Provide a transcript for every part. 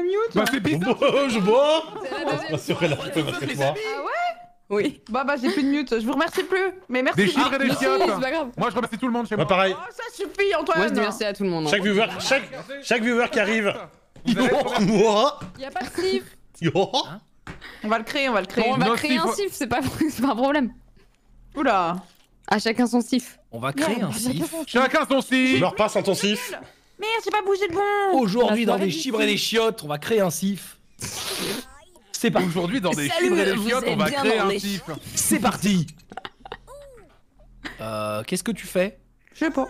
m'a mute. Bah c'est bizarre. je bois C'est la deuxième. Bien sûr, elle a fait Meuf, les moi. amis. Oui. Bah bah j'ai plus de mute. Je vous remercie plus. Mais merci. Des chiffres et des chiottes. c'est pas grave. Moi je remercie tout le monde chez Moi moi. pareil. Oh ça suffit Antoine. Moi, je dis merci à tout le monde. hein. Chaque viewer, chaque, chaque viewer qui arrive. Vous avez- Moi. Y a pas de slip. Yo. On va le créer, on va le créer. On va créer un sif. c'est pas, c'est pas un problème. Oula. À chacun son sif. On va créer un sif. Chacun son Je sif. me repasse en ton sif. Merde, j'ai pas bougé le bon. Aujourd'hui, dans des chibres et des chiottes, on va créer un sif. C'est parti. Aujourd'hui dans des Salut, chibres et des chiottes, on va créer un sif. C'est parti. Euh, qu'est-ce que tu fais? Je sais pas.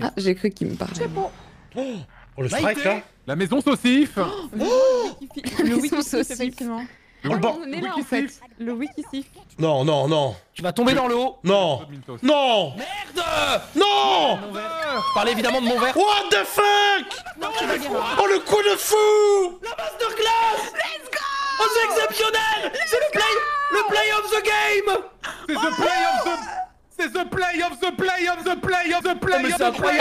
Ah, j'ai cru qu'il me parlait. Je sais pas. Oh le strike là. La maison saucif. Le wiki saucif. Oh, le ban- On est là en fait. Le Wikisif. Non, non, non. Tu vas tomber dans l'eau. Non. Non. Merde Non. Je parlais évidemment de mon verre. What the fuck? Oh le coup de fou La masterclass Let's go Oh, c'est exceptionnel C'est le play, le play of the game C'est the play of the... C'est the play of the play of the play of the Oh, play mais of the play.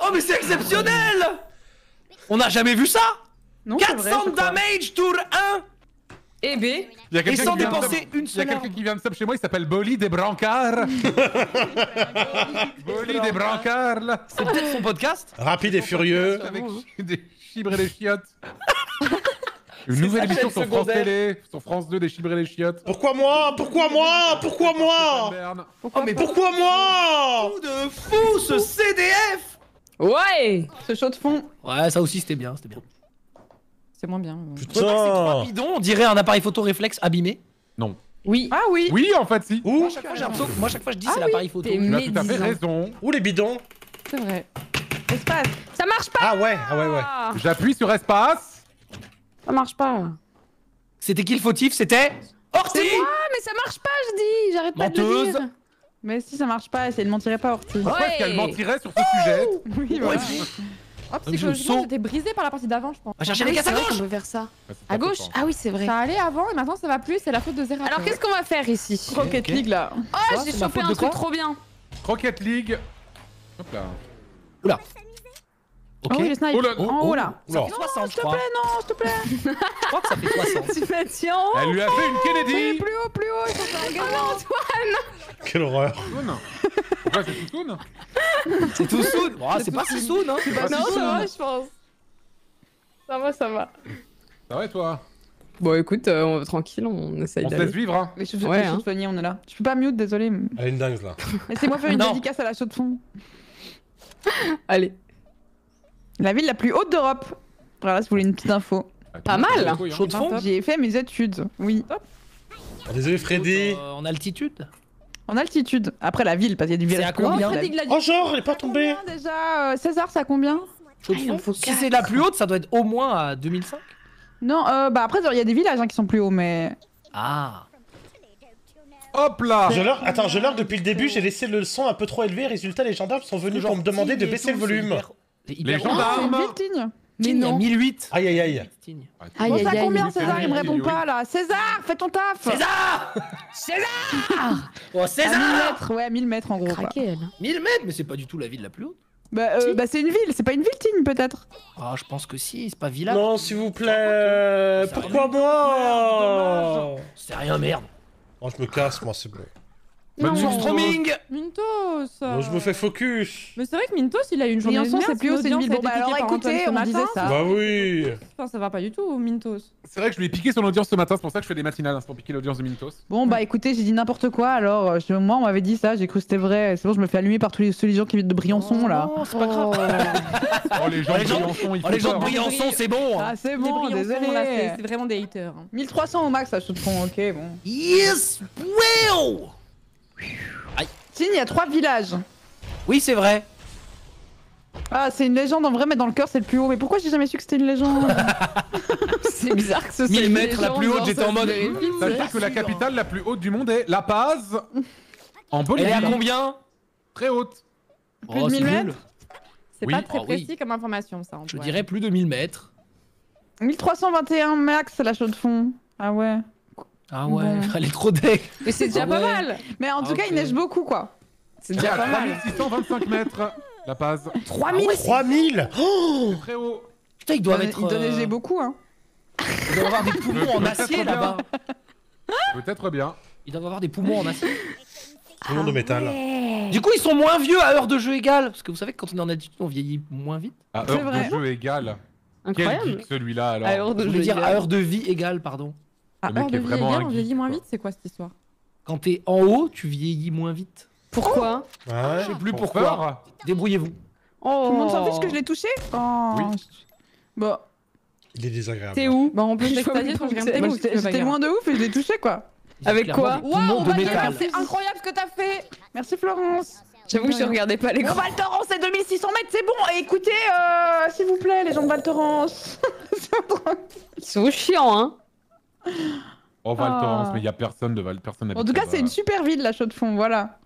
Oh, mais c'est exceptionnel On n'a jamais vu ça Non, c'est vrai. 400 je crois. damage tour 1 Et B. Il y a quelqu'un qui dépenser une Il y a seule quelqu'un arme. qui vient de sub chez moi, il s'appelle Bolly des Brancards. Bolly des Brancards, là. C'est peut-être son podcast Rapide et furieux. Avec des chibres et des chiottes. Une nouvelle émission sur France. Télé, sur France 2 des chibres et des chiottes. Pourquoi moi? Pourquoi moi? Pourquoi moi? Berne. Oh, mais Pourquoi moi? Fou de fou ce CDF Ouais. Ce chaud de fond. Ouais, ça aussi c'était bien, c'était bien. C'est moins bien. Que ces trois Putain bidons, on dirait un appareil photo réflexe abîmé Oui. Ah oui. Oui, en fait, si. Où Moi, chaque fois, j'ai l'impression que- moi, chaque fois, je dis Ah c'est oui, l'appareil photo. t'es Tu as tout à fait médisant. raison. Où les bidons C'est vrai. Espace. Ça marche pas. Ah ouais, ah ouais, ouais. J'appuie sur espace. Ça marche pas. C'était qui le fautif? C'était Orti Ah, mais ça marche pas, je dis. J'arrête pas de le Menteuse. dire. Mais si ça marche pas, essayez de mentirait pas, Orti. Pourquoi est-ce qu'elle Ouais. mentirait sur ce sujet? Oui, voilà. Oh, Comme je psychologiquement, j'étais brisé par la partie d'avant, je pense. Va chercher Ah les oui, c'est à vrai gauche faire ça. À gauche Ah oui, c'est vrai. Ça allait avant et maintenant ça va plus, c'est la faute de Zera. Alors qu'est-ce qu'on va faire ici? Rocket. League là. Oh, j'ai chopé un truc trop bien. Rocket League. Hop là. Ok. Oh oui, le snipe. Oh là- en haut là. Ça Oula. fait 60, je S'il te plaît, non, s'il te plaît. Je crois que ça fait 60. Tu vas tiens en haut Elle lui a fait une Mais Kennedy. plus haut, plus haut, il faut faire un Oh gamin. non, toi Quelle horreur. Toon. Pourquoi c'est tout Toon C'est tout soon. Bon, c'est pas si soon, hein. pas Non, si ça va, je pense. Ça va, ça va. Ça va et toi? Bon, écoute, euh, on- tranquille, on essaye On se laisse d'aller. vivre, hein. Mais je Ouais, suis hein. on est là. Je peux pas mute, désolé. Elle est une dingue là. Laissez-moi faire une Non. dédicace à la chaude de fond. Allez. La ville la plus haute d'Europe. Voilà, si vous voulez une petite info. Pas mal. Chaud de fond? J'ai fait mes études, oui. Oh, désolé Freddy. Euh, En altitude? En altitude. Après la ville, parce qu'il y a du C'est village à plus haut, combien. Oh genre, elle est pas tombée. Combien déjà euh, César, ça combien Chaud de Ah, il en fond faut Si c'est la plus haute, ça doit être au moins à 2005. Non, euh, bah après, il y a des villages hein, qui sont plus hauts, mais. Ah. Hop là Je leur... Attends, je leur depuis le début, j'ai laissé le son un peu trop élevé. Résultat, les gendarmes sont venus pour me demander de baisser le volume. Les Ah, gendarmes. Mais non. 1008. Aïe aïe aïe. Aïe, aïe, ça aïe. combien, César Il me répond pas là. César, fais ton taf César César Oh, À 1000 César mètres, ouais, 1000 mètres en gros. Craqué, elle. 1000 mètres, mais c'est pas du tout la ville la plus haute. Bah, euh, bah c'est une ville, c'est pas une ville, Tigne, peut-être Ah, je pense que si, c'est pas village. Non, s'il vous plaît. Pourquoi moi C'est rien, merde. Oh, je me casse, moi, c'est bon. Bonne Non. nuit, Stroming Mintos Bon, je me fais focus. Mais c'est vrai que Mintos, il a eu une journée merde, c'est plus haut, c'est une audience ville. a Bon, été bah alors écoutez, on disait ça. Bah oui. Putain, ça va pas du tout, Mintos. C'est vrai que je lui ai piqué son audience ce matin, c'est pour ça que je fais des matinales, hein, c'est pour piquer l'audience de Mintos. Bon, bah écoutez, j'ai dit n'importe quoi alors. euh, je- moi, on m'avait dit ça, j'ai cru que c'était vrai. C'est bon, je me fais allumer par tous les, tous les gens qui viennent de Briançon là. Oh, c'est pas grave. Oh, les gens Oh, de gens- Briançon, ils Oh, font les gens de peur, hein. Briançon, c'est bon. hein. Ah, c'est bon, désolé. c'est vraiment des haters. hein. 1300 au max, ça chaude fond, ok, bon. Yes Wow Tigne, il y a trois villages. Oui, c'est vrai. Ah, c'est une légende en vrai, mais dans le cœur, c'est le plus haut. Mais pourquoi j'ai jamais su que c'était une légende C'est bizarre que ce soit 1000 une mètres, la plus haute, j'étais en mode, dire que la capitale la plus haute du monde est La Paz, en Bolivie. Elle est à combien Très haute. Plus de Oh, c'est 1000 nul. mètres C'est Oui. pas très Ah oui. précis comme information, ça. Je Antoine. dirais plus de 1000 mètres. 1321 max, la chaude fond. Ah ouais. Ah ouais, Bon. elle est trop deck. Mais c'est déjà Ah pas ouais. mal. Mais en tout Ah, cas, il neige beaucoup, quoi. C'est déjà pas mal. 3625 mètres. La base. 3000 3000 Oh Très haut. Putain, ils Il doivent donnait- être. il donnait euh, beaucoup, hein. Ils doivent avoir des poumons en acier là-bas. Peut-être bien. Ils doivent avoir des poumons en acier. Monde de métal. Du coup, ils sont moins vieux à heure de jeu égale. Parce que vous savez que quand on est en adulte, on vieillit moins vite. À C'est heure vrai. de jeu égale. Incroyable. celui-là alors À heure de Je jeu voulais dire égale. à heure de vie égale, pardon. À Le mec heure est vraiment un on vieillit moins vite, c'est quoi cette histoire? Quand t'es en haut, tu vieillis moins vite. Pourquoi? Ouais. Je sais plus Pour pourquoi. Débrouillez-vous. Oh. Tout le monde s'en fiche que je l'ai touché? Oh. Oui. Bon, Il est désagréable. T'es où? Bah on peut Je s'extasier où je j'étais loin de ouf et je l'ai touché quoi. Avec quoi métal. C'est incroyable ce que t'as fait Merci Florence J'avoue que je regardais pas les Bon, grands. Val Thorens, c'est 2600 mètres, c'est bon Et Écoutez, euh, s'il vous plaît, les gens de Val Thorens Ils sont chiants, hein. Oh Val Ah. Mais il y a personne de Val, personne En tout cas, c'est une super ville, la chaux de fond, voilà.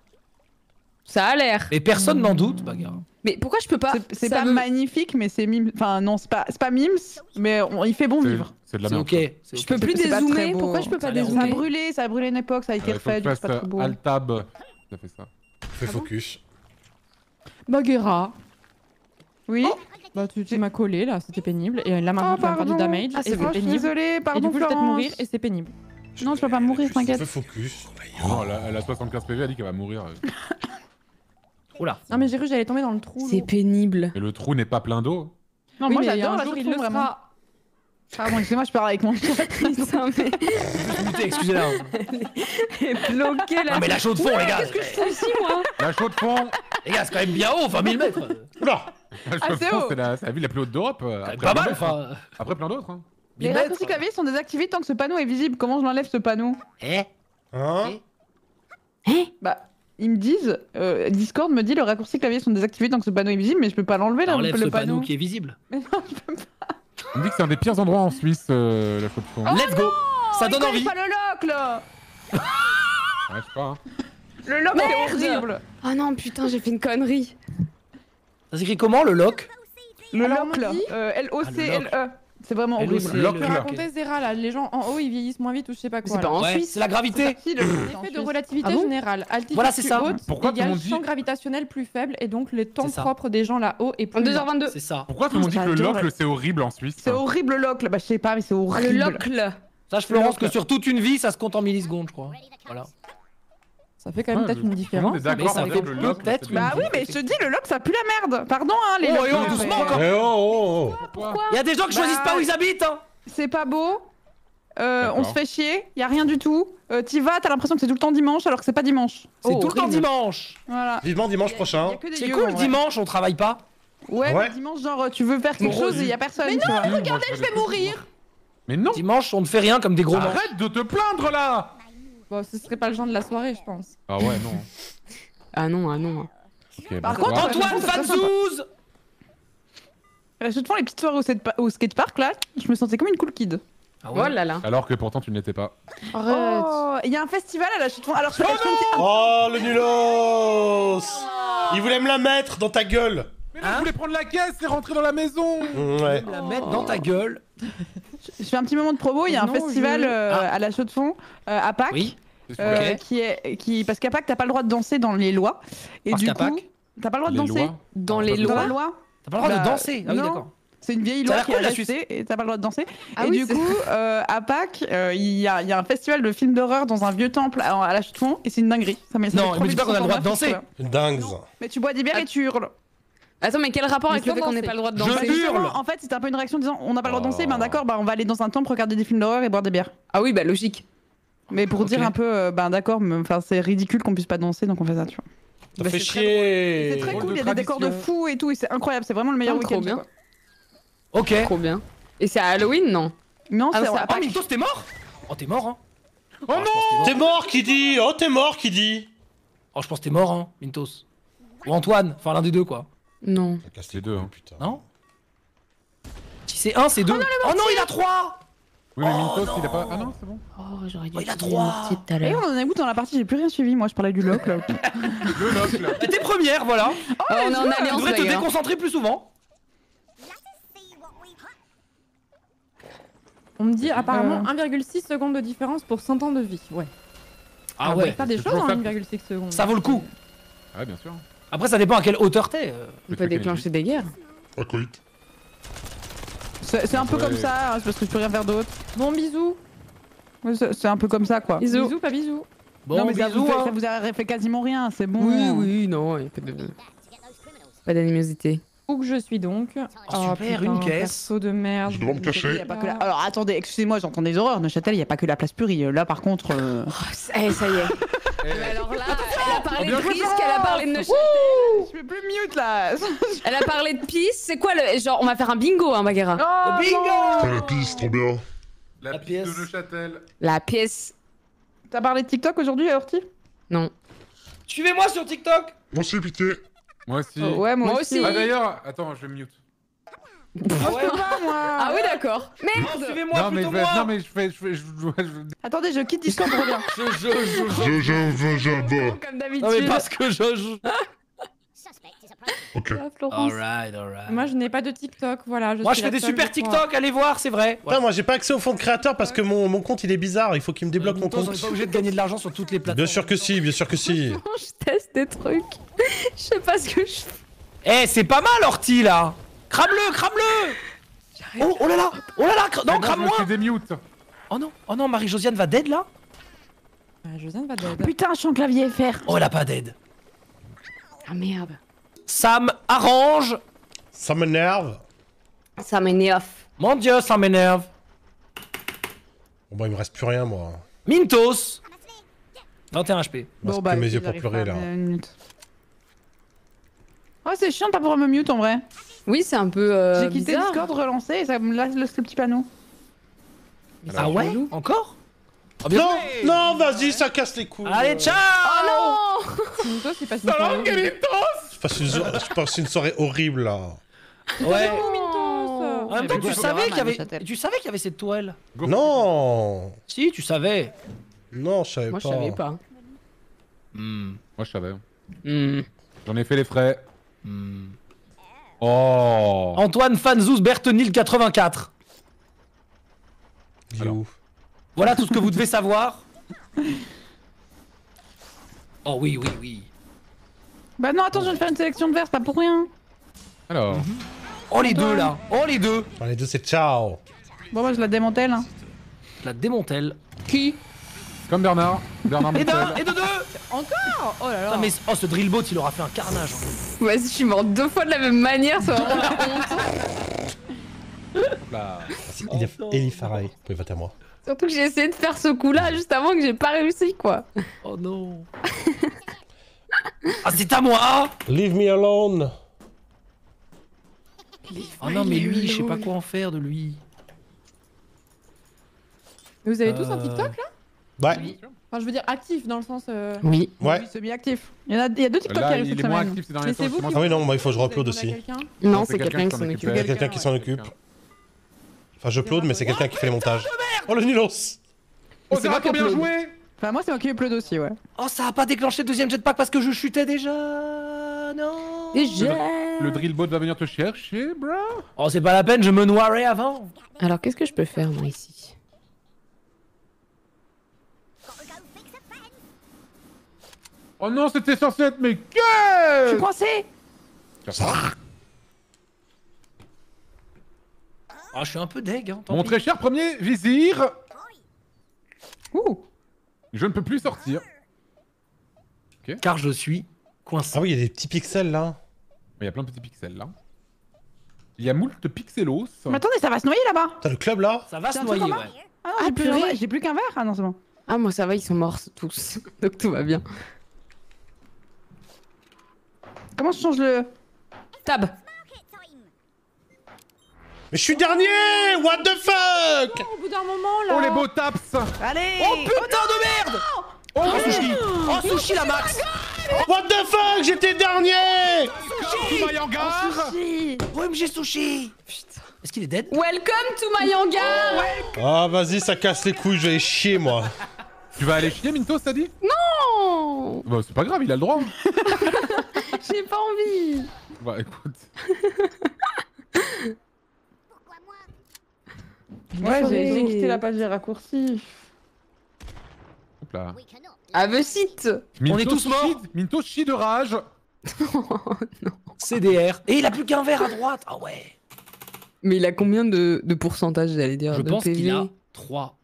Ça a l'air. Et personne n'en doute, bagarre. Mais pourquoi je peux pas C'est- pas me- magnifique, mais c'est mime. Enfin, non, c'est pas, c'est pas mimes, mais on- il fait bon C'est- vivre. C'est de la C'est merde. Je peux plus C'est pas très dézoomer. Pourquoi je peux Ça pas a l'air Ça a dézoomer brûlé, ça a brûlé une époque, ça a été refait, c'est pas très beau. Altab. Ça fait ça. Fais focus. Bagheera. Oui Bah tu, tu m'as collé là, c'était pénible. Et là Oh, maintenant tu vas faire du damage Ah, et c'est c'est bon, Oh, je suis pénible. désolée, Et pardon, du coup je vais peut-être mourir et c'est pénible. Non, je peux pas mourir, t'inquiète. Fais focus. Non, elle a, elle a 75 PV, elle dit qu'elle va mourir. Oula. Non mais j'ai cru que j'allais tomber dans le trou. C'est pénible. Et le trou n'est pas plein d'eau. Non, Oui, moi j'adore un la il le vraiment. sera. Pardon, excusez-moi, je parle avec mon chat. Mais excusez-la. bloqué là. Non mais la chaux de fond, les gars. aussi, moi? La chaux de fond Les gars, c'est quand même bien haut, enfin 1000 mètres. Oula La Ah, c'est fond, haut. c'est la, ville la plus haute d'Europe. euh, Après, Pas plein mal, enfin. hein. Après plein d'autres. hein. 1000 Les raccourcis clavier sont désactivés tant que ce panneau est visible. Comment je l'enlève ce panneau? Eh? Hein? Bah, ils me disent, euh, Discord me dit le raccourci clavier sont désactivés tant que ce panneau est visible, mais je peux pas l'enlever là, Enlève le ce panneau. panneau qui est visible. Mais non, je peux pas. On me dit que c'est un des pires endroits en Suisse, euh, la de fond. Let's go Ça Oh, donne il envie pas le lock là Ouais, je sais pas. hein. Le lock Merde. est horrible Ah non, putain, j'ai fait une connerie. Ça s'écrit comment le lock? Le Alors, lock on là, dit- euh, L-O-C-L-E. C'est vraiment L O C horrible. L E. Lock, Tu là. racontais Zera là, les gens en haut ils vieillissent moins vite ou je sais pas quoi. C'est pas en Suisse. c'est la gravité. Si, le- Effet de relativité Ah générale, altitude Voilà, c'est ça. haute Pourquoi tout le égale monde dit- champ gravitationnel plus faible et donc le temps C'est propre des gens là-haut est plus lent. 2h22. C'est ça. Pourquoi tout le monde dit que le locle c'est horrible en Suisse C'est horrible le lock là, bah je sais pas, mais c'est Ah, horrible. le lock là. Sache Florence que sur toute une vie, ça se compte en millisecondes, je crois. Voilà. Ça fait quand même Ouais, peut-être une différence. d'accord Mais ça avec fait le une- Bah oui, mais je te dis, le lock ça pue la merde. Pardon, hein, les Oh, locks, et oh, mais- doucement encore. Eh oh, oh, oh. Il y a des gens qui choisissent Bah, pas où ils habitent, hein C'est pas beau. Euh, on D'accord. se fait chier, y a rien du tout. Euh, T'y vas, t'as l'impression que c'est tout le temps dimanche alors que c'est pas dimanche. C'est Oh, tout le temps dimanche Voilà. Vivement dimanche prochain. C'est cool, le dimanche, on travaille pas. Ouais, Ouais. le dimanche, genre tu veux faire quelque chose et y a personne. Mais non, regardez, je vais mourir. Mais non Dimanche, on ne fait rien comme des gros manches. Arrête de te plaindre là Bon, ce serait pas le genre de la soirée, je pense. Ah ouais, non. Ah non, ah non. Ok, Par bon, contre, bah, Antoine Ouais, c'est Fanzouz Je te les petites soirées au, skate- au skatepark là, je me sentais comme une cool kid. Ah Oh là là. Alors que pourtant tu ne l'étais pas. Arrête. Oh, il y a un festival à la chute fond. Alors je petit- Oh, le nulos Il voulait me la mettre dans ta gueule Mais je voulais prendre la caisse et rentrer dans la maison Ouais. La mettre dans ta gueule. je fais un petit moment de promo. Il y a un Non, festival je- euh, Ah. à la chaux de fond euh, à Pâques. Oui. Euh, qui est qui parce qu'à Pâques t'as pas le droit de danser dans les lois et Parce du qu'à coup Pâques, t'as pas le droit de Les danser lois Dans les dans la lois. loi T'as pas le droit Bah, de danser. Ah oui, non. d'accord. c'est une vieille Ça a loi l'air qui cool, est la restée et t'as pas le droit de danser Ah et oui, du c'est- coup euh, à Pâques euh, il y, a, il y a un festival de films d'horreur dans un vieux temple à, à la chute de fond et c'est une dinguerie ça met- ça Non, fait mais dis pas qu'on a le droit de 1909, danser. Dingue. mais tu bois des bières et tu hurles Attends, mais quel rapport Mais avec le fait qu'on n'ait pas le droit de Je danser hurle. Justement, En fait, c'était un peu une réaction disant on n'a pas le droit de danser, Oh. ben d'accord, bah on va aller dans un temple regarder des films d'horreur et boire des bières. Ah oui, bah logique. Mais pour dire un peu, euh, ben d'accord, enfin c'est ridicule qu'on puisse pas danser, donc on fait ça, tu vois. Ça Bah, fait c'est très chier C'est très drôle cool, il y a des décors de fous et tout, et c'est incroyable, c'est vraiment le meilleur Oh, trop week-end. bien. quoi. Ok. Trop bien. Et c'est à Halloween, non? Non, Ah, c'est à à Oh, Pâques. Mintos, t'es mort? Oh, t'es mort, hein Oh pense que T'es mort qui dit? Oh, t'es mort qui dit? Oh, je pense que t'es mort, hein, Mintos. Ou Antoine, enfin l'un des deux, quoi. Non. Les deux, hein. Putain. Non? Si c'est un, c'est deux. Oh non, il a trois Oui, mais Oh, Mintos, il a pas. Ah non, c'est bon. Oh, j'aurais dû Oh, il a utiliser trois. mon pied tout à Et l'heure. on en est où dans la partie J'ai plus rien suivi, moi je parlais du loc là. Le locle. Bah, T'es première, voilà. Oh, on est en Tu alliance, devrais te d'ailleurs. déconcentrer plus souvent. On me dit apparemment Euh. 1,6 secondes de différence pour 100 ans de vie. Ouais. Ah ouais, faire des c'est choses toujours en ça. 1,6 secondes. ça vaut le coup. Ouais, bien sûr. Après, ça dépend à quelle hauteur t'es. euh. On peut déclencher des guerres. Ah, coït. C'est un peu Ouais. comme ça, hein, parce que je peux rien faire d'autre. Bon, bisous. C'est un peu comme ça quoi. Bisous. Bisous, pas bisous. Bon, non mais ça bisous, vous, fait, hein. ça vous a fait quasiment rien, c'est bon. Oui, oui, non, il y a pas de. Pas d'animosité. Où que je suis donc Oh, super, putain, une caisse. de merde. Je dois me cacher. a pas que la- Alors attendez, excusez-moi, j'entends des horreurs. Neuchâtel, il n'y a pas que la place Purie. Là par contre. euh, Oh, eh, ça y est. Mais alors là, parlé de Ambiance risque, elle a parlé de Neuchâtel. Je plus mute là. Elle a parlé de pisse. C'est quoi le. Genre, on va faire un bingo, hein, Bagheera. Oh, Bingo la piste, trop bien. La, La pièce pièce. de Neuchâtel. La pièce. T'as parlé de TikTok aujourd'hui, Horty Non. Suivez-moi sur TikTok? Moi aussi, pitié. Moi aussi. Oh, Ouais, moi, Moi aussi. aussi. Ah d'ailleurs, attends, je vais mute. Ah ouais Pas, moi. Ah oui, d'accord. Merde suivez-moi non, mais plutôt je vais- moi non mais je fais, je fais, je, je- je- Attendez, je quitte Discord, je reviens. Je, je, je, je- Je, je, je, je. Comme Non, mais d'habitude. parce que je... je... Ok. Ah. Alright, alright. Moi, je n'ai pas de TikTok, voilà. Moi, suis je fais des super je. TikTok, allez voir, c'est vrai. Putain, moi j'ai pas accès au fonds de créateur parce que mon, mon compte il est bizarre, il faut qu'il me débloque mon Mintos, on compte. est pas obligé de gagner de l'argent sur toutes les plateformes. Bien sûr que si, bien sûr que si. je teste des trucs. Je sais pas ce que je fais. Eh, c'est pas mal, Orti, là Crame-le, crame-le Oh, oh là là Oh là là cra- Non, crame-moi. Oh non, oh non, Marie-Josiane va dead, là Ah, Josiane va dead. Putain, je suis en clavier FR. Oh, elle a pas dead. Ah merde. Sam arrange Ça m'énerve. Ça m'énerve. Mon dieu, ça m'énerve. Bon bah il me reste plus rien moi. Mintos 21 HP. Bon, que mes yeux pour pleurer là. Oh, c'est chiant de pas pouvoir me mute en vrai. Oui, c'est un peu. euh, J'ai quitté bizarre. Discord, relancé et ça me laisse le, petit panneau. Ah ouais Encore Oh, bien Non, joué. non, vas-y, ça casse les couilles. Allez, ciao Oh non soirée. Je passe une, je passe une soirée horrible là. Ouais. Mintos. En même temps, tu savais qu'il y avait, tu savais qu'il y avait cette toile. Go. Non, Si, tu savais. non, je savais Moi, je pas. savais pas. Hmm. Moi je savais. Hmm. J'en ai fait les frais. Hmm. Oh. Antoine Fanzouz Bertenil 84. Il est Alors. où Voilà tout ce que vous devez savoir. Oh oui, oui, oui. Bah non, attends, je viens de faire une sélection de verres, c'est pas pour rien. Alors. Oh les deux là. Oh les deux. Enfin, Les deux c'est ciao. Bon, moi je la démantèle. Hein. La démontelle. Qui? Comme Bernard. Bernard Et d'un, et de deux. Encore Oh là là. Putain, mais oh ce drill boat il aura fait un carnage. Vas-y, je suis morte deux fois de la même manière, c'est vraiment la honte. Ellie Farai. Vous pouvez voter à moi. Surtout que j'ai essayé de faire ce coup-là juste avant que j'ai pas réussi, quoi. Oh non. ah c'est à moi. Leave me alone. Oh non mais lui, je sais pas quoi en faire de lui. Mais vous avez tous un Euh, TikTok là? Ouais, Enfin, je veux dire actif dans le sens. euh, Oui. ouais. Oui, c'est bien actif. Il y, en a, il y a deux TikTok qui Là, arrivent il cette est moins semaine. actif c'est temps. vous qui Ah oui, non, moi il faut que je re-upload aussi. Non, c'est quelqu'un qui qui s'en occupe. Il y a quelqu'un qui s'en occupe. Enfin, je upload, mais c'est quelqu'un qui fait les montages. Oh le nulos Oh, C'est qui bien joué Enfin, moi c'est moi qui upload aussi, ouais. Oh ça a pas déclenché le deuxième jetpack parce que je chutais déjà. Non. Déjà Le drill bot va venir te chercher, bro. Oh c'est pas la peine, je me noirais avant. Alors, qu'est-ce que je peux faire, moi, ici? Oh non, c'était censé être mes Je suis coincé Ah je suis un peu deg. Hein, tant Mon pis. très cher premier vizir, Ouh je ne peux plus sortir. Car je suis coincé. Ah oui, il y a des petits pixels là. Il y a plein de petits pixels là. Il y a moult pixelos. Mais attendez, ça va se noyer là-bas T'as le club là Ça va se noyer, ouais. Ah non, Ah, j'ai plus, ouais, j'ai plus qu'un verre Ah non, c'est bon. Ah, moi, ça va, ils sont morts tous. Donc, tout va bien. Comment je change le... Tab Mais je suis dernier What the fuck Au bout d'un moment là. Oh les beaux taps. Allez. Oh putain de merde. Oh sushi. Oh sushi la max. What the fuck J'étais dernier. Tout my hangar OMG sushi. Putain. Est-ce qu'il est dead? Welcome to my hangar. Ah vas-y, ça casse les couilles, je vais aller chier moi. Tu vas aller chier, Mintos, t'as dit? Non. Bah, c'est pas grave, il a le droit. J'ai pas envie bah, écoute. Ouais, j'ai quitté la page des raccourcis. Hop là. Have a seat Mintos est tous morts. chie- Mintos chie de rage. CDR. Et il a plus qu'un verre à droite. Ah ouais. Mais il a combien de, de pourcentage, j'allais dire Je de pense qu'il a 3.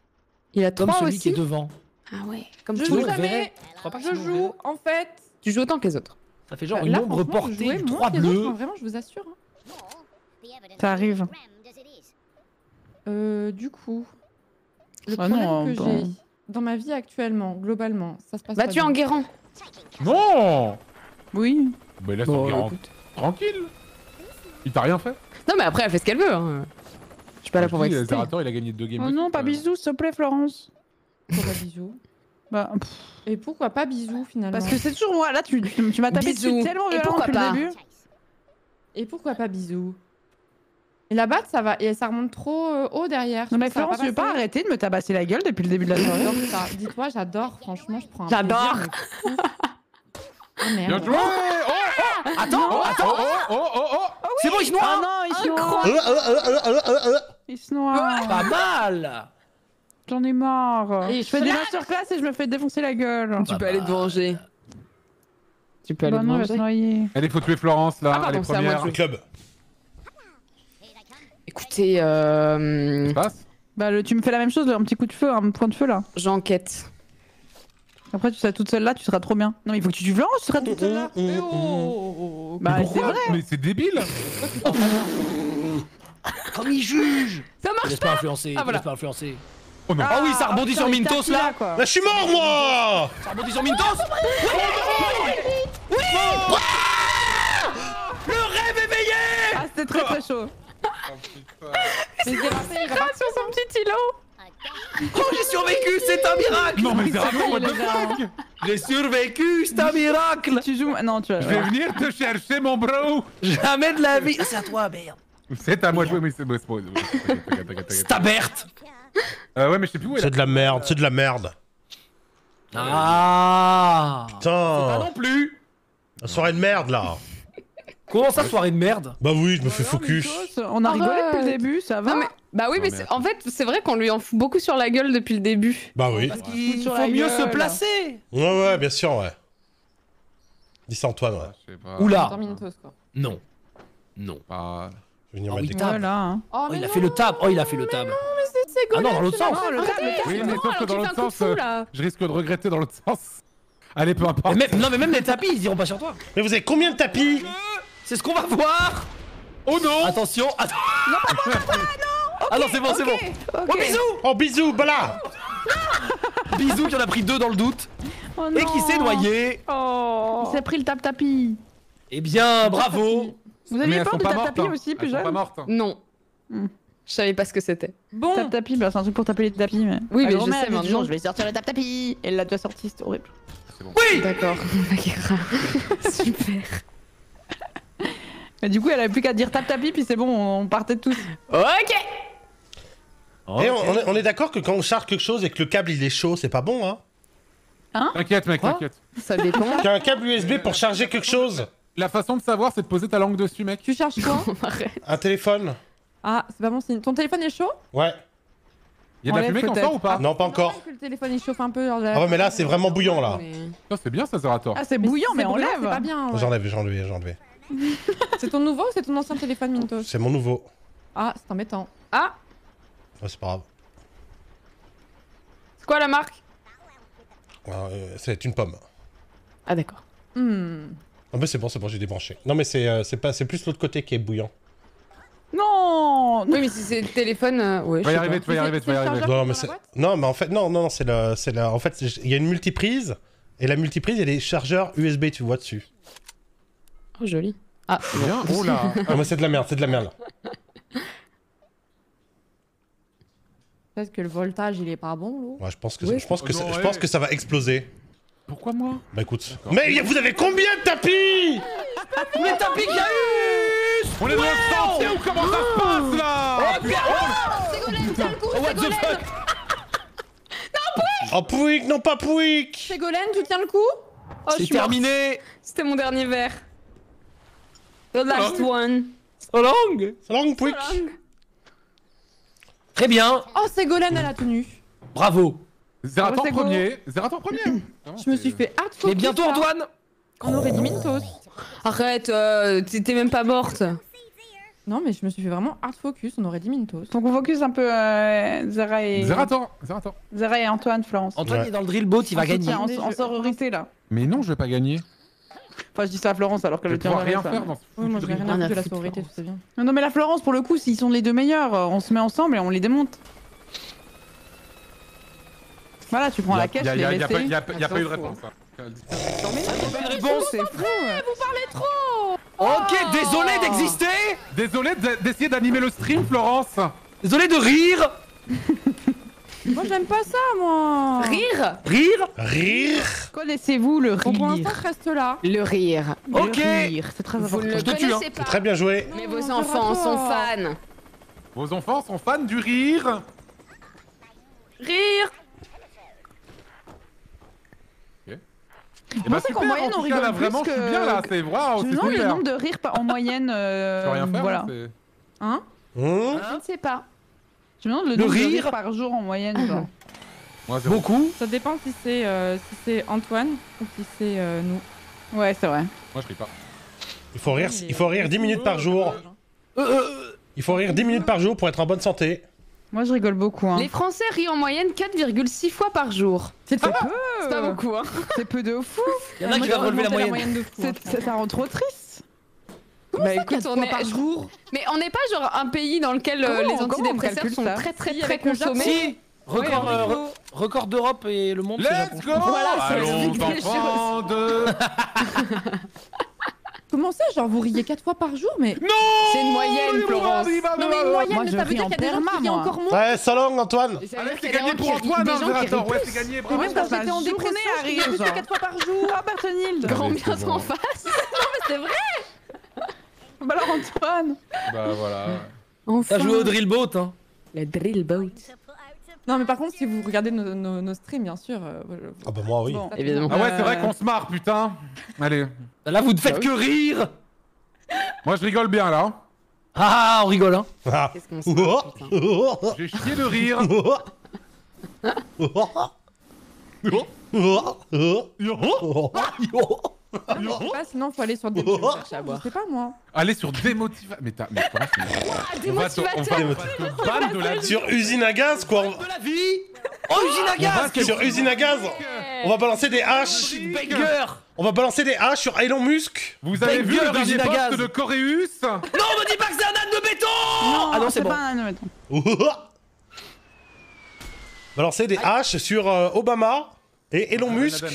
Il a Comme 3 celui aussi qui est devant. Ah ouais, comme Je tu Sinon, joue on jamais. Je on joue, en fait. Tu joues autant que les autres. Ça fait genre Là, une ombre franchement, je portée, jouais du moins 3 que les autres, bleus. hein, Vraiment, je vous assure. hein. Ça arrive. Euh, du coup, le Ah problème non, que bon. j'ai dans ma vie actuellement, globalement, ça se passe Bah pas tu es bien. en guérant. Non Oui. Mais laisse Bon, en guérant. écoute. Tranquille. Il t'a rien fait? Non mais après elle fait ce qu'elle veut. Hein. Je suis pas là pour dis, exciter. Zerator, il a gagné deux games. Oh non, pas bisous, s'il te plaît, Florence. Pourquoi bisous Bah, pff, Et pourquoi pas bisous finalement parce que c'est toujours moi. Là, tu, tu, tu m'as tapé Bisous. dessus tellement violent depuis pas le début. Et pourquoi pas bisous Et la batte, ça va, et ça remonte trop euh, haut derrière. Non, mais Florence, tu veux pas arrêter de me tabasser la gueule depuis le début de la soirée. Dis-toi, j'adore. Franchement, je prends un J'adore. Ah Bien merde. joué Oh, oh Attends, Oh, attends. oh, oh, oh, oh, oh C'est bon, il se Ah noie. non, il se noie. Il se noie. Pas mal. J'en ai marre. Et je fais des masterclass et je me fais défoncer la gueule. Tu peux aller te venger. Tu peux aller Bah te se venger. noyer. Allez, faut tuer Florence là, Ah, première. Le club. Écoutez, euh, passe? Bah, le- tu me fais la même chose, un petit coup de feu, un point de feu là. j'enquête. Après, tu seras toute seule là, tu seras trop bien. Non, mais il faut que tu tues Florence, tu seras toute seule là. Mais oh, oh, oh, oh, oh. Bah, Mais c'est pourquoi vrai. Mais c'est débile Comme il juge. Ça marche Laisse pas influencer. Ah, voilà. Laisse pas influencer. Oh non Ah oui, ça rebondit putain, sur Mintos là. quoi. Là, je suis mort, moi Ça rebondit sur Mintos. Le rêve éveillé. Ah, c'était très très chaud. Il va sur son petit îlot. Oh, j'ai survécu, c'est un miracle. Non mais Zerator, what the fuck J'ai survécu, c'est un miracle. Tu joues. Non, tu vas. Je vais venir te chercher mon bro Jamais de la vie. Ah, c'est à toi, merde. C'est à moi de jouer, mais c'est bon, c'est Euh, ouais, mais je sais plus où elle C'est est. de la merde, c'est de la merde. Ah. Pas Putain non plus. La soirée de merde, là Comment ça, soirée de merde? Bah oui, je me fais focus. On a rigolé depuis le début, ça va. Non mais bah oui mais, c'est- en fait c'est vrai qu'on lui en fout beaucoup sur la gueule depuis le début. Bah oui. Parce qu'il Il faut mieux gueule. se placer. Ouais, ouais, bien sûr, ouais. Dis ça, Antoine, ouais. Je sais pas. Oula. Non. Non. Pas- Je vais venir Ah mettre oui, des table. Voilà. hein. Oh, Oh, il a fait le tab. Oh, il a fait le tab. C'est Ah non, dans l'autre sens. Non. Oui, mais Non, sauf que dans l'autre sens, euh, là. je risque de regretter dans l'autre sens. Allez, peu importe. Mais non, mais même les tapis, ils iront pas sur toi. Mais vous avez combien de tapis C'est ce qu'on va voir. Oh non Attention. Attends. Ah non, c'est bon, c'est bon. Ok. Oh, bisous. Oh, bisous, bah là Bisous qui en a pris deux dans le doute. Oh Et qui non. s'est noyé. Il s'est pris le tap-tapi. Eh bien, bravo. Vous aviez peur du pas mortes. tap-tapi hein. aussi, plus Elles sont jeune pas mortes. Non. Hmm. Je savais pas ce que c'était. Bon, Tap-tapi, bah, c'est un truc pour taper les tapis. Mais... Oui, Ma mais je sais maintenant. Je vais sortir le tap-tapi. Et elle l'a déjà sorti, c'était horrible. Oui. D'accord. Super. Mais du coup, elle avait plus qu'à dire tap-tapi, puis c'est bon, on partait tous. Ok. Et on, on est, on est d'accord que quand on charge quelque chose et que le câble il est chaud, c'est pas bon, hein? T'inquiète, mec, t'inquiète. Ça dépend. A un câble USB pour charger quelque chose? La façon de savoir, c'est de poser ta langue dessus, mec. tu cherches quoi? Un téléphone Ah, c'est pas bon signe. Ton téléphone est chaud? Ouais. Y'a de la fumée peut-être. sort ou pas? Non, pas encore. que le téléphone il chauffe un peu. genre, Ah ouais, mais là, c'est vraiment bouillant, là. Mais- Ça, c'est bien, ça, Zerator. Ah, c'est Mais bouillant, mais brûlant, enlève. C'est pas bien. ouais. J'enlève, j'enlève, j'enlève. C'est ton nouveau ou c'est ton ancien téléphone Mintos C'est mon nouveau. Ah, c'est embêtant. Ah, Ouais, c'est pas grave. c'est quoi la marque? Euh, c'est une pomme. Ah d'accord. Hmm. Ah bah c'est bon, c'est bon, j'ai débranché. Non mais c'est euh, c'est pas c'est plus l'autre côté qui est bouillant. Non Oui, mais si c'est le téléphone, euh, ouais. Je y arriver, tu vas y arriver, tu vas y arriver. Non mais non mais en fait non non, non c'est la c'est la en fait il y a une multiprise et la multiprise il y a des chargeurs USB tu vois dessus. Oh, joli. Ah, C'est bien Oh là Ah mais c'est de la merde, c'est de la merde là. Peut-être que le voltage il est pas bon, l'eau. Ouais, je pense que Oui. je pense que Oh non, je ouais. pense que ça va exploser. Pourquoi moi? Bah écoute. Mais vous avez combien de tapis? Les tapis qu'il y a eu. On est dans le sentier ou comment ça se passe là Oh, what the fuck. Oh Pouic, non pas Pouic Ségolène, tu tiens le coup Oh, C'est terminé. C'était mon dernier verre. The last one. So long. C'est long Pouic Très bien. Oh, Ségolène, elle a tenu. Bravo. Zerator premier Zerator premier Je me suis fait hard Et bientôt Antoine. On aurait dit Mintos. Arrête, euh, t'es même pas morte. Non, mais je me suis fait vraiment hard focus. On aurait dit Mintos. Donc on focus un peu euh, Zara et Zerator, Zerator. Zara et Antoine Florence. Antoine Ouais. est dans le drill boat, il va gagner. soutien, En, Mais en sororité là. Mais non, je vais pas gagner. Enfin je dis ça à Florence alors Je qu'elle tient rien ça. faire dans ce Ouais, moi, je vais rien à de la sororité, Florence. c'est bien. Non, non mais la Florence pour le coup s'ils sont les deux meilleurs, euh, on se met ensemble et on les démonte. Voilà, tu prends la caisse, Y a- les y a- pas- eu de s'en réponse. foutent. Bonne réponse. C'est fou. Ok, désolé d'exister. Désolé de- d'essayer d'animer le stream, Florence. Désolé de rire. Moi, j'aime pas ça, moi. Rire Rire. Rire Connaissez-vous le Bon, pour l'instant, rire je reste là. Le rire. Le Ok. rire, c'est très Vous important. Je te tue, connaissez hein. pas. Très bien joué. Mais vos enfants sont fans. Vos enfants sont fans du rire. Rire Eh Moi, bah, c'est qu'en moyenne, en on rigole là, vraiment, plus je suis que- bien là. C'est me c'est demande le nombre de rires en moyenne. euh, Je peux rien faire. voilà. hein, Hein Mmh. Je ne sais pas. Je me demande le, Le nombre de rire. rires par jour en moyenne. genre. Moi. Beaucoup. Ça dépend si c'est euh, si c'est Antoine ou si c'est euh, nous. Ouais, c'est vrai. Moi, je ris pas. Il faut rire, il faut rire 10 minutes par jour. Euh, euh, Il faut rire 10 minutes par jour pour être en bonne santé. Moi, je rigole beaucoup. Hein. Les Français rient en moyenne 4,6 fois par jour. C'est peu. C'est pas beaucoup, hein. C'est peu de fou. Il y en a qui doivent relever la moyenne. de fou. hein. C'est- ça, ça rend trop triste. Bah écoute, quatre on fois est par jour Mais on n'est pas genre un pays dans lequel euh, Comment- les comment antidépresseurs sont ça très très Si, très consommés. Si. Record, Ouais, euh, record d'Europe et le monde. c'est Let's go Voilà, ça enfants de... Comment ça, genre vous riez quatre fois par jour Mais Non C'est une moyenne, Florence. non, mais une moyenne, Moi, mais je ça veut dire qu'il y a des gens qui rient encore moins. Ouais, so long, Antoine. Allez, dire c'est gagné pour Antoine, des hein, gens qui Zerator. rient Ouais, c'est gagné, Mais bravo. je passe J'étais en dépression, à je riais rire. plus quatre fois par jour. Ah, Bertonilde. Allez, Grand c'est bien en face. C'est vrai Bah alors, Antoine. Bah voilà. T'as joué au drill boat, hein. Le drill boat. Non, mais par contre, si vous regardez nos, nos- nos streams, bien sûr. euh, Ah bah moi oui. Bon. Évidemment. Ah ouais, c'est vrai Euh, qu'on se marre, putain. Allez. Là, vous ne faites Bah que rire. Moi, je rigole bien, là. Ah, on rigole, hein. Ah. Qu'est-ce qu'on se marre, putain. J'ai chié de rire. Je sais pas, sinon faut aller sur des. Je sais pas moi. Allez sur démotiva... Mais t'as... Mais on va te- on va- on va te ban de la vie. Sur usine à gaz quoi. De la vie. Oh, usine à On gaz. Sur usine à gaz. On va balancer des haches. Banger. On va balancer des haches sur Elon Musk. Vous avez vu le dernier usine à post gaz. de Coréus Non, me dis pas que c'est un âne de béton. Non, ah non, c'est bon. pas un admettons. Balancer des haches sur euh, Obama et Elon Ben Musk.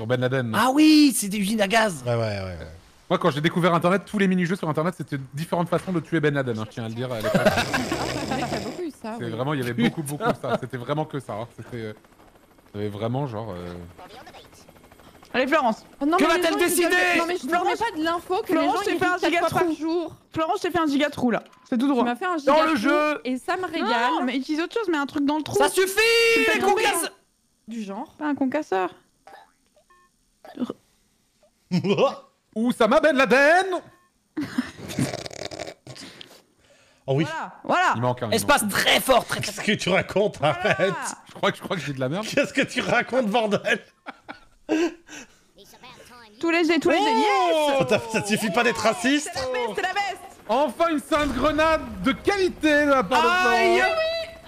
Sur Ben Laden. Ah oui, c'est des usines à gaz. Ouais ouais ouais. Moi, quand j'ai découvert Internet, tous les mini-jeux sur Internet, c'était différentes façons de tuer Ben Laden, hein, je tiens à le dire. à l'époque. C'est vrai qu'il y a beaucoup eu ça. C'est oui. vraiment, il y avait beaucoup, beaucoup ça. C'était vraiment que ça. hein. C'était... euh, Il y avait vraiment genre... euh, Allez, Florence. Oh, non, Que mais les va-t-elle gens, ils décider Non, mais je remets pas de l'info que Florence, les j'ai gens fait un ils fois gigatrou. par jour. Florence, je t'ai fait un giga trou là. C'est tout droit. M'as fait un Dans giga le trou jeu. Et ça me régale. Non, mais utilise autre chose, mais un truc dans le trou. Ça suffit. Les concasses. Du genre. Pas un concasseur. Où ça m'a Ben Laden Oh oui. Voilà, voilà. Il manque un. Espace très fort, très Qu'est-ce que tu racontes Arrête. Voilà. Je crois que je crois que j'ai de la merde. Qu'est-ce que tu racontes bordel Tous les jets, tous les jets. Yes ça, suffit pas d'être raciste C'est la best, c'est la best. Enfin une sainte grenade de qualité de la part de Aïe. Florence.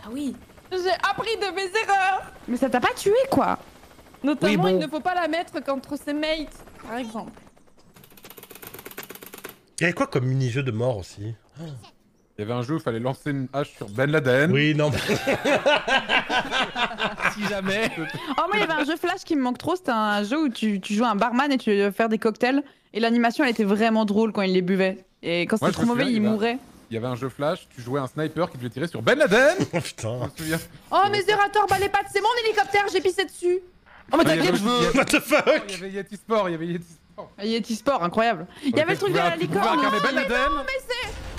Ah oui. J'ai appris de mes erreurs. Mais ça t'a pas tué quoi Notamment, Oui, bon. il ne faut pas la mettre contre ses mates, par exemple. Il y avait quoi comme mini-jeu de mort aussi? Il y avait un jeu où il fallait lancer une hache sur Ben Laden. Oui, non. mais- Si jamais. Oh, moi, il y avait un jeu Flash qui me manque trop. C'était un jeu où tu, tu jouais un barman et tu devais faire des cocktails. Et l'animation, elle était vraiment drôle quand il les buvait. Et quand c'était trop mauvais, il il va. mourait. Il y avait un jeu flash, tu jouais un sniper qui devait tirer sur Ben Laden. Oh putain. Oh, mes Zerator, bah les pattes, c'est mon hélicoptère, j'ai pissé dessus. Oh mais Ouais, il y t'inquiète, avait je veux. What the Il y fuck avait Yeti Sport, il y avait Yeti Sport. Ah, Yeti Sport, incroyable. Il y avait le truc de la Tu pouvais licorne. incarner Ben Laden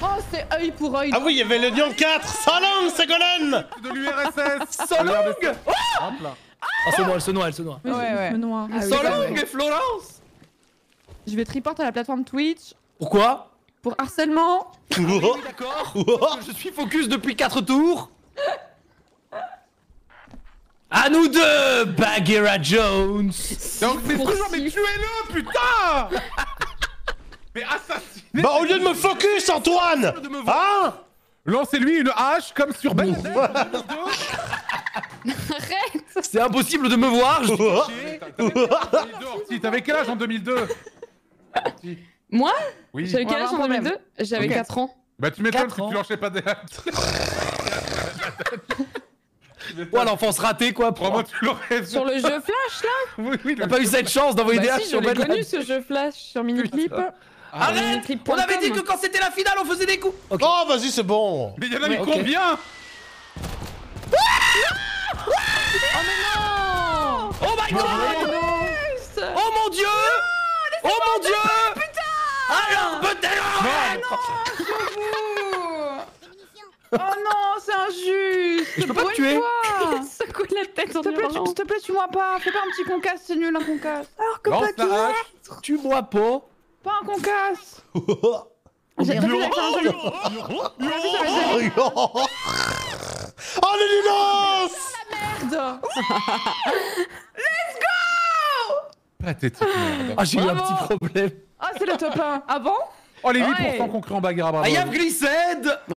Oh, c'est œil pour œil. Ah oui, il y avait le Lion 4 Salam, Ségolène de l'URSS. Sans langue Hop là. Ah c'est moi, elle se noie, elle se noie. Mais Ouais, ouais. noie. Ah c'est langue, Florence Je vais te report à la plateforme Twitch Pourquoi? Pour harcèlement. D'accord. Je suis focus depuis 4 tours. À nous deux, Bagheera Jones Donc c'est toujours, mais tuez-le, putain Mais assassinez Bah, au lieu de me focus, Antoine. Hein Lancez-lui une hache comme sur Ben Laden en 2002. Arrête C'est impossible de me voir je- Chier. T'avais quel âge en 2002, Orti T'avais quel âge en 2002 Orti. Moi Oui. J'avais quel âge en avoir un 2002 J'avais Ok. 4 ans. Bah tu m'étonnes que tu lançais pas des haches. Ouais, l'enfance ratée, quoi. L'aurais Sur le jeu Flash là Oui, oui, T'as pas eu cette chance d'envoyer des Bah haches si, je sur l'ai Ben connu ce jeu Flash sur Miniclip. Arrête. On avait dit que quand c'était la finale, on faisait des coups. Oh, vas-y, c'est bon Mais y'en a mis Ouais, ok. combien Oh my god Oh mon dieu Oh mon dieu Alors, peut-être Oh non, c'est injuste Je peux pas te tuer. Secoue la tête en S'il te plaît, tu- s'il te plaît, tue-moi pas Fais pas un petit concasse, c'est nul un concasse Lance la hache. Tu bois pas Pas un concasse Oh, J'ai- t'as vu, un joli- Oh, les linos merde. Pathétique merde. Ah, j'ai eu un Bravo. petit problème. Ah, c'est le top 1 Ah bon Oh les Ouais. 8% concurrents Bagheera, bravo. I have glissed